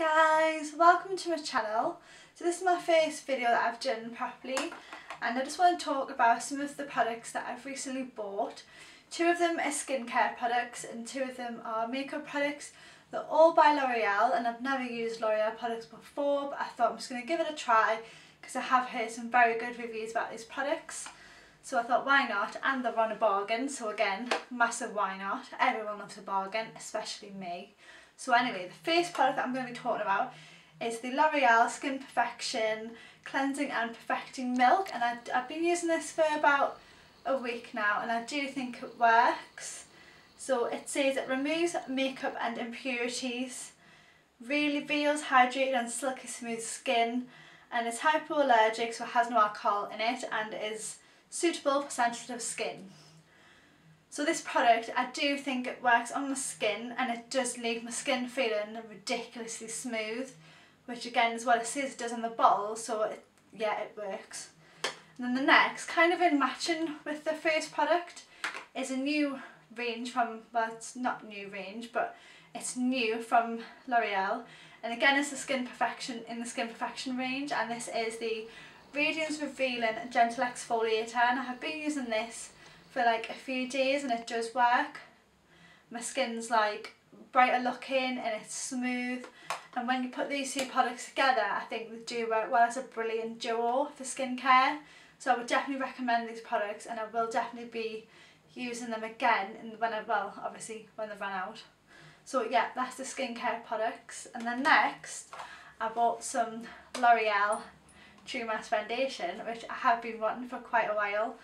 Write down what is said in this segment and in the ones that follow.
guys, welcome to my channel. So this is my first video that I've done properly and I just want to talk about some of the products that I've recently bought. Two of them are skincare products and two of them are makeup products. They're all by L'Oreal and I've never used L'Oreal products before but I thought I'm just going to give it a try because I have heard some very good reviews about these products. So I thought why not and they're on a bargain so again massive why not. Everyone loves a bargain especially me. So anyway, the first product that I'm going to be talking about is the L'Oreal Skin Perfection Cleansing and Perfecting Milk and I, I've been using this for about a week now and I do think it works. So it says it removes makeup and impurities, really reveals hydrated and silky smooth skin and it's hypoallergic so it has no alcohol in it and is suitable for sensitive skin. So this product, I do think it works on the skin and it does leave my skin feeling ridiculously smooth, which again is what it says it does on the bottle, so it, yeah, it works. And then the next, kind of in matching with the first product, is a new range from, well it's not new range, but it's new from L'Oreal. And again it's the Skin Perfection in the Skin Perfection range and this is the Radiance Revealing Gentle Exfoliator and I have been using this for like a few days and it does work. My skin's like brighter looking and it's smooth and when you put these two products together I think they do work well as a brilliant duo for skincare so I would definitely recommend these products and I will definitely be using them again and when I, well obviously when they run out. So yeah that's the skincare products and then next I bought some L'Oreal True Match Foundation which I have been wanting for quite a while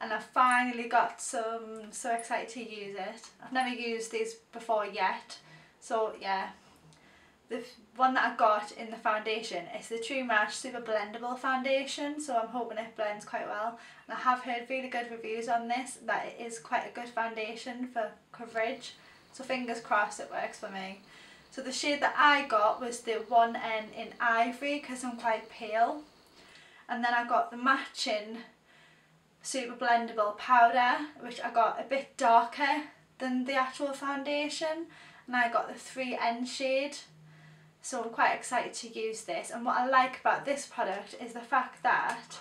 and I finally got some, so excited to use it. I've never used these before yet, so yeah. The one that I got in the foundation is the True Match Super Blendable Foundation, so I'm hoping it blends quite well. And I have heard really good reviews on this, that it is quite a good foundation for coverage, so fingers crossed it works for me. So the shade that I got was the 1N in Ivory because I'm quite pale. And then I got the matching super blendable powder which I got a bit darker than the actual foundation and I got the 3N shade so I'm quite excited to use this and what I like about this product is the fact that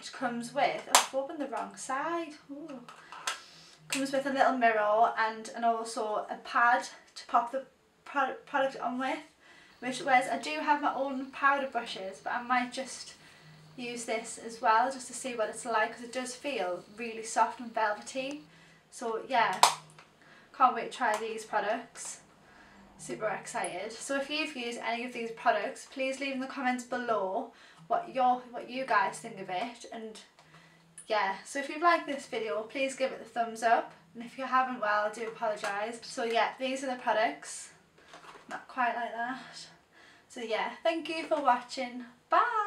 it comes with, oh I've opened the wrong side, Ooh. comes with a little mirror and, and also a pad to pop the product on with which whereas I do have my own powder brushes but I might just use this as well just to see what it's like because it does feel really soft and velvety. So yeah can't wait to try these products. Super excited. So if you've used any of these products please leave in the comments below what your what you guys think of it. And yeah so if you've liked this video please give it the thumbs up. And if you haven't well I do apologise so yeah these are the products. Not quite like that. So yeah thank you for watching. Bye